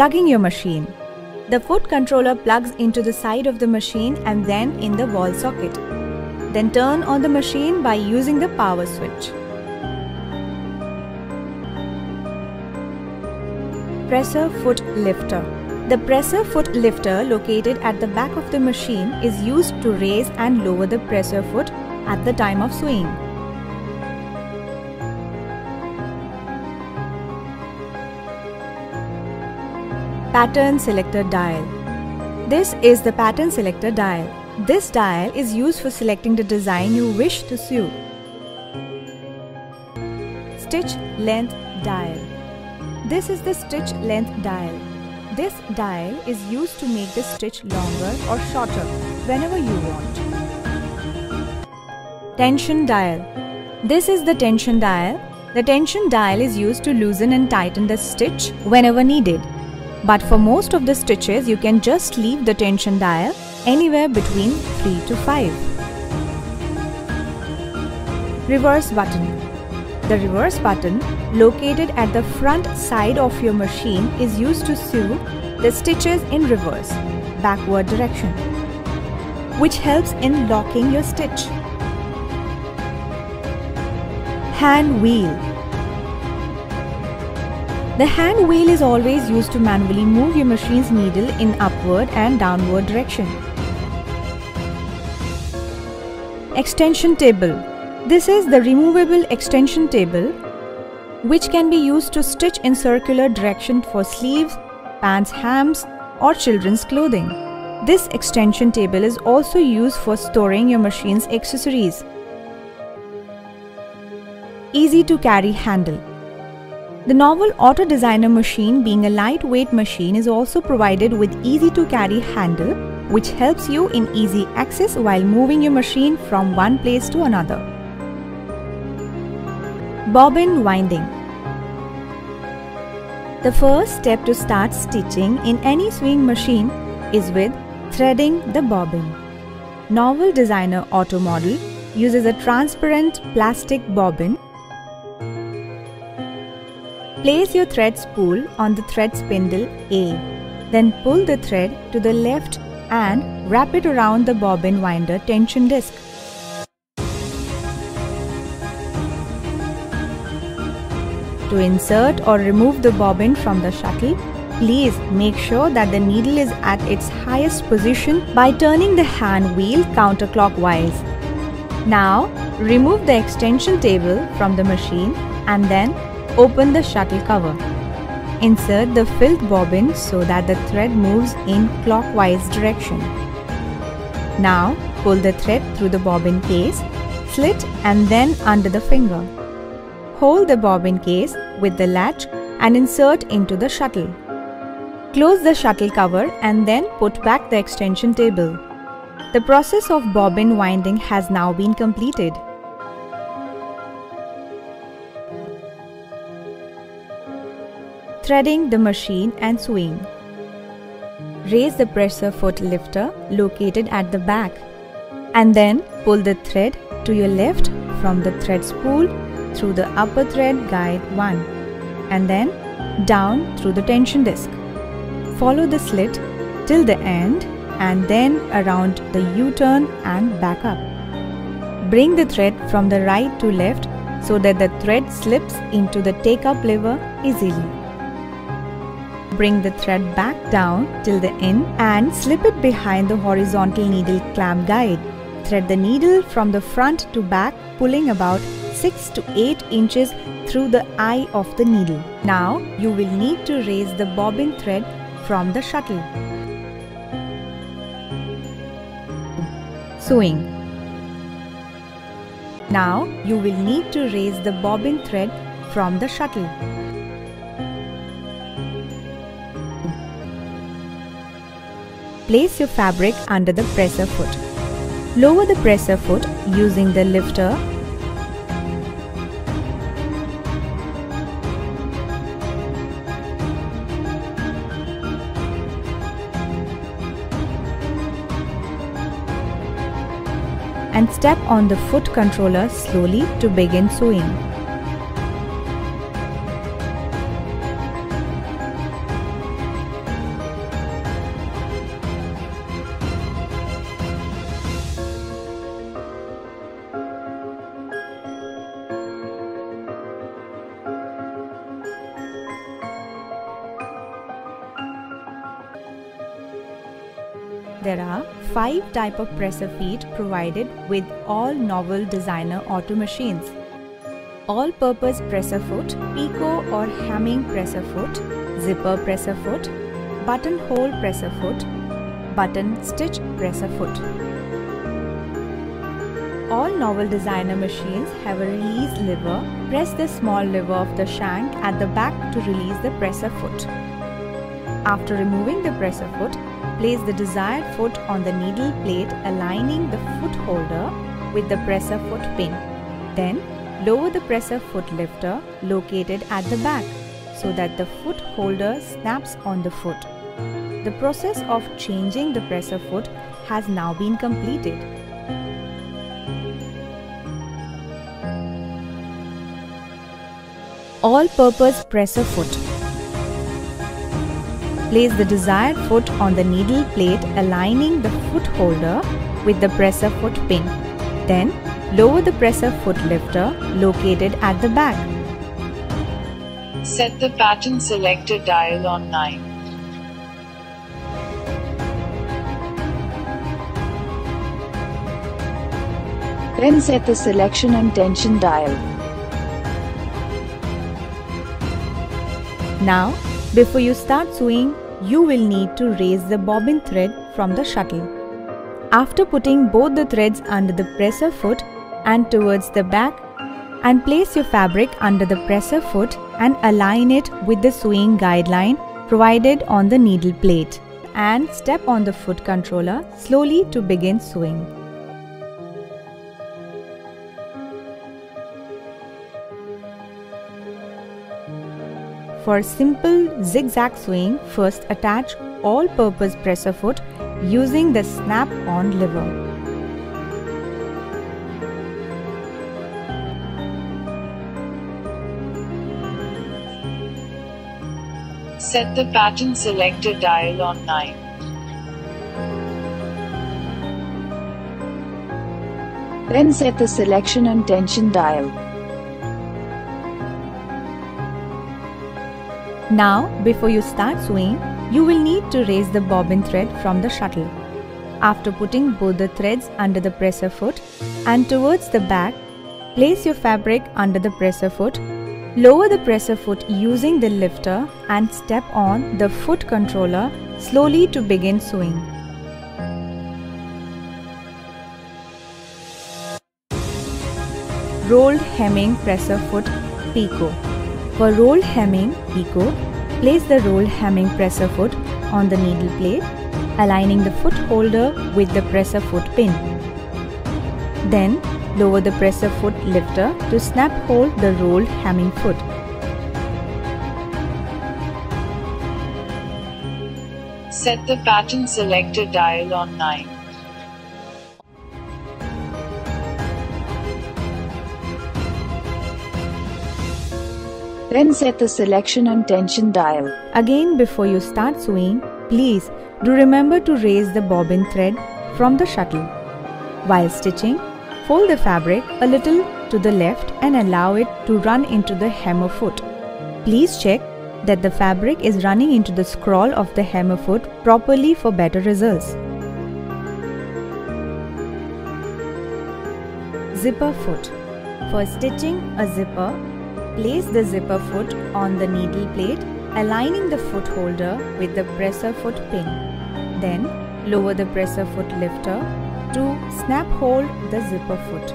Plugging your machine. The foot controller plugs into the side of the machine and then in the wall socket. Then turn on the machine by using the power switch. Presser foot lifter. The presser foot lifter located at the back of the machine is used to raise and lower the presser foot at the time of sewing. Pattern Selector Dial This is the pattern selector dial. This dial is used for selecting the design you wish to sew. Stitch Length Dial This is the stitch length dial. This dial is used to make the stitch longer or shorter whenever you want. Tension dial. This is the tension dial. The tension dial is used to loosen and tighten the stitch whenever needed. But for most of the stitches, you can just leave the tension dial anywhere between 3 to 5. Reverse button. The reverse button, located at the front side of your machine, is used to sew the stitches in reverse, backward direction, which helps in locking your stitch. Hand wheel. The hand wheel is always used to manually move your machine's needle in upward and downward direction. Extension table. This is the removable extension table which can be used to stitch in circular direction for sleeves, pants hems or children's clothing. This extension table is also used for storing your machine's accessories. Easy to carry handle. The novel Auto Designer machine being a lightweight machine is also provided with easy to carry handle which helps you in easy access while moving your machine from one place to another. Bobbin winding The first step to start stitching in any sewing machine is with threading the bobbin. Novel Designer Auto model uses a transparent plastic bobbin Place your thread spool on the thread spindle A. Then pull the thread to the left and wrap it around the bobbin winder tension disc. To insert or remove the bobbin from the shuttle, please make sure that the needle is at its highest position by turning the hand wheel counterclockwise. Now, remove the extension table from the machine and then open the shuttle cover. Insert the filled bobbin so that the thread moves in clockwise direction. Now, pull the thread through the bobbin case, slit and then under the finger. Hold the bobbin case with the latch and insert into the shuttle. Close the shuttle cover and then put back the extension table. The process of bobbin winding has now been completed. Threading the machine and sewing. Raise the presser foot lifter located at the back and then pull the thread to your left from the thread spool through the upper thread guide 1 and then down through the tension disc. Follow the slit till the end and then around the U-turn and back up. Bring the thread from the right to left so that the thread slips into the take-up lever easily. Bring the thread back down till the end and slip it behind the horizontal needle clamp guide. Thread the needle from the front to back pulling about 6 to 8 inches through the eye of the needle. Now you will need to raise the bobbin thread from the shuttle. Sewing Now you will need to raise the bobbin thread from the shuttle. Place your fabric under the presser foot. Lower the presser foot using the lifter and step on the foot controller slowly to begin sewing. There are 5 type of presser feet provided with all novel designer auto machines. All-purpose presser foot, picot or hemming presser foot, zipper presser foot, buttonhole presser foot, button stitch presser foot. All novel designer machines have a release lever. Press the small lever of the shank at the back to release the presser foot. After removing the presser foot, place the desired foot on the needle plate aligning the foot holder with the presser foot pin. Then, lower the presser foot lifter located at the back so that the foot holder snaps on the foot. The process of changing the presser foot has now been completed. all-purpose presser foot. Place the desired foot on the needle plate aligning the foot holder with the presser foot pin. Then lower the presser foot lifter located at the back. Set the pattern selector dial on 9. Then set the selection and tension dial. Now, before you start sewing, you will need to raise the bobbin thread from the shuttle. After putting both the threads under the presser foot and towards the back, and place your fabric under the presser foot and align it with the sewing guideline provided on the needle plate and step on the foot controller slowly to begin sewing. For simple zigzag sewing, first attach all-purpose presser foot using the snap-on lever. Set the pattern selector dial on 9. Then set the selection and tension dial. Now, before you start sewing, you will need to raise the bobbin thread from the shuttle. After putting both the threads under the presser foot and towards the back, place your fabric under the presser foot, lower the presser foot using the lifter and step on the foot controller slowly to begin sewing. Rolled hemming presser foot picot. For roll hemming picot, place the roll hemming presser foot on the needle plate, aligning the foot holder with the presser foot pin. Then lower the presser foot lifter to snap hold the rolled hemming foot. Set the pattern selector dial on 9. Then set the selection and tension dial. Again before you start sewing, please do remember to raise the bobbin thread from the shuttle. While stitching, fold the fabric a little to the left and allow it to run into the hemmer foot. Please check that the fabric is running into the scroll of the hemmer foot properly for better results. Zipper foot. For stitching a zipper, Place the zipper foot on the needle plate, aligning the foot holder with the presser foot pin. Then lower the presser foot lifter to snap hold the zipper foot.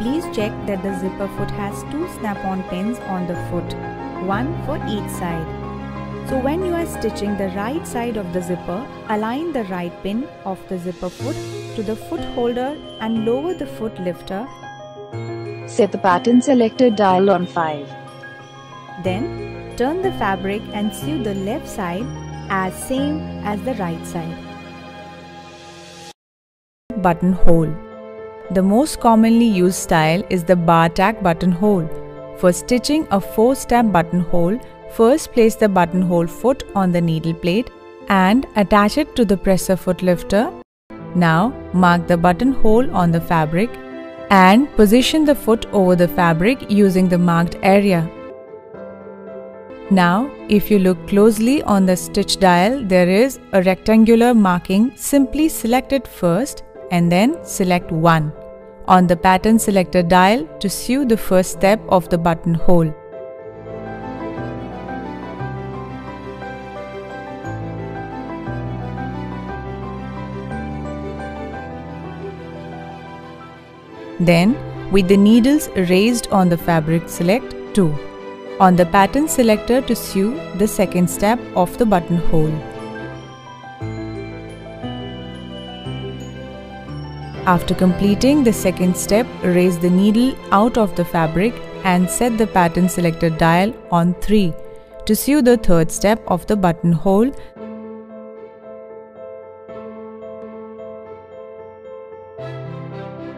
Please check that the zipper foot has two snap-on pins on the foot, one for each side. So when you are stitching the right side of the zipper, align the right pin of the zipper foot to the foot holder and lower the foot lifter Set the pattern selector dial on 5. Then turn the fabric and sew the left side as same as the right side. Buttonhole The most commonly used style is the bar tack buttonhole. For stitching a 4-step buttonhole, first place the buttonhole foot on the needle plate and attach it to the presser foot lifter. Now mark the buttonhole on the fabric and position the foot over the fabric using the marked area. Now, if you look closely on the stitch dial, there is a rectangular marking. Simply select it first and then select 1 on the pattern selector dial to sew the first step of the buttonhole. Then, with the needles raised on the fabric select 2 on the pattern selector to sew the second step of the buttonhole. After completing the second step, raise the needle out of the fabric and set the pattern selector dial on 3 to sew the third step of the buttonhole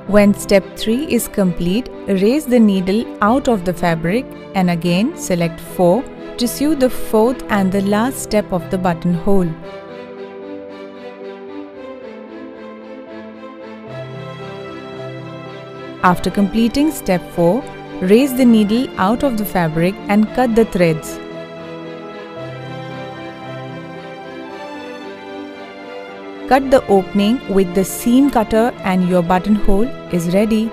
When step 3 is complete, raise the needle out of the fabric and again select 4 to sew the fourth and the last step of the buttonhole. After completing step 4, raise the needle out of the fabric and cut the threads. Cut the opening with the seam cutter and your buttonhole is ready.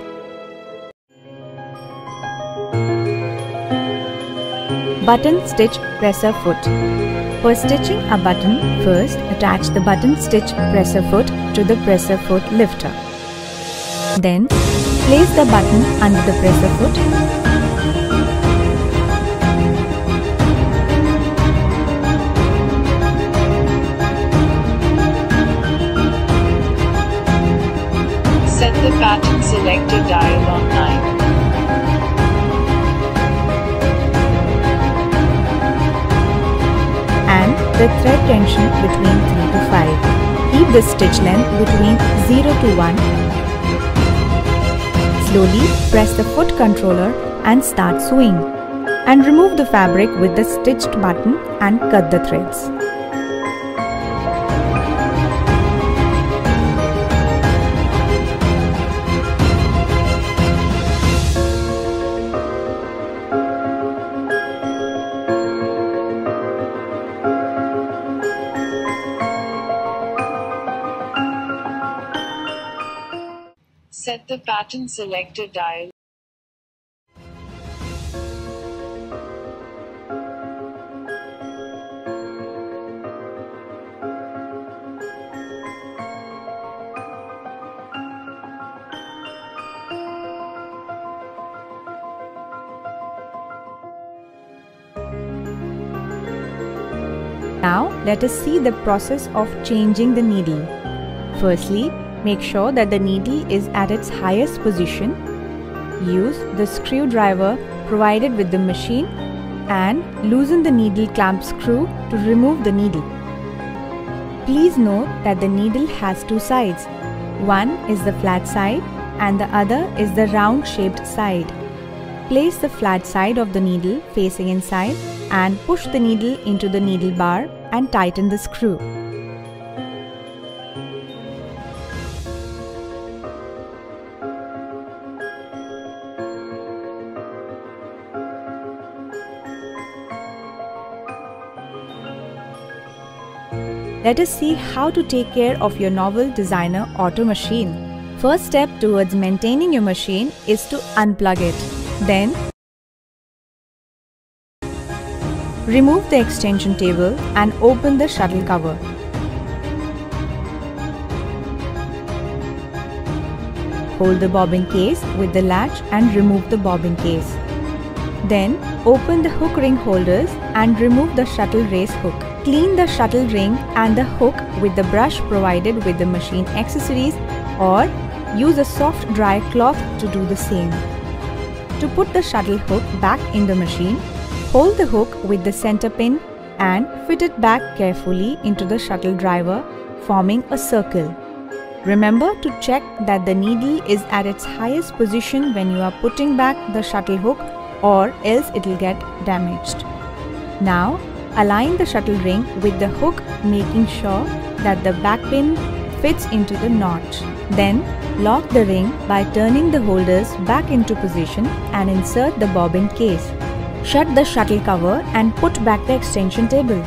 Button stitch presser foot. For stitching a button, first attach the button stitch presser foot to the presser foot lifter. Then, place the button under the presser foot pattern selector dial on 9. And the thread tension between 3 to 5. Keep the stitch length between 0 to 1. Slowly press the foot controller and start sewing. And remove the fabric with the stitched button and cut the threads. Set the pattern selector dial. Now let us see the process of changing the needle. Firstly, Make sure that the needle is at its highest position. Use the screwdriver provided with the machine and loosen the needle clamp screw to remove the needle. Please note that the needle has two sides. One is the flat side and the other is the round shaped side. Place the flat side of the needle facing inside and push the needle into the needle bar and tighten the screw. Let us see how to take care of your novel designer auto machine. First step towards maintaining your machine is to unplug it. Then, remove the extension table and open the shuttle cover. Hold the bobbin case with the latch and remove the bobbin case. Then, open the hook ring holders and remove the shuttle race hook. Clean the shuttle ring and the hook with the brush provided with the machine accessories or use a soft dry cloth to do the same. To put the shuttle hook back in the machine, hold the hook with the center pin and fit it back carefully into the shuttle driver forming a circle. Remember to check that the needle is at its highest position when you are putting back the shuttle hook or else it will get damaged. Now Align the shuttle ring with the hook making sure that the back pin fits into the notch. Then lock the ring by turning the holders back into position and insert the bobbin case. Shut the shuttle cover and put back the extension table.